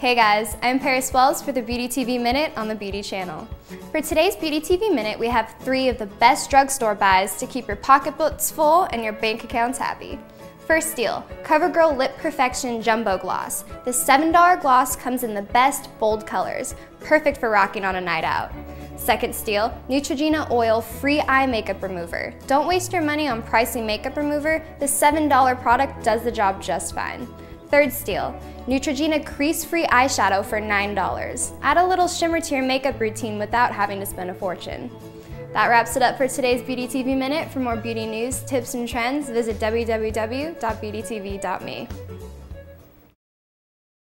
Hey guys, I'm Paris Wells for the Beauty TV Minute on the Beauty Channel. For today's Beauty TV Minute, we have three of the best drugstore buys to keep your pocketbooks full and your bank accounts happy. First deal, CoverGirl Lip Perfection Jumbo Gloss. The $7 gloss comes in the best bold colors, perfect for rocking on a night out. Second steal, Neutrogena Oil Free Eye Makeup Remover. Don't waste your money on pricey makeup remover, the $7 product does the job just fine. Third steal, Neutrogena Crease Free Eyeshadow for $9. Add a little shimmer to your makeup routine without having to spend a fortune. That wraps it up for today's Beauty TV Minute. For more beauty news, tips, and trends, visit www.beautytv.me.